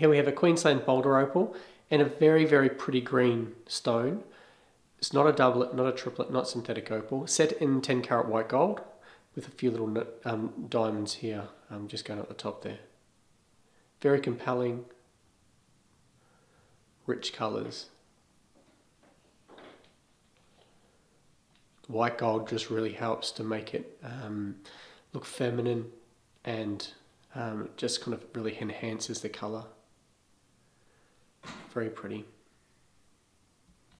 Here we have a Queensland boulder opal and a very, very pretty green stone. It's not a doublet, not a triplet, not synthetic opal. Set in 10 carat white gold with a few little um, diamonds here, um, just going up the top there. Very compelling, rich colours. White gold just really helps to make it um, look feminine and um, just kind of really enhances the colour. Very pretty.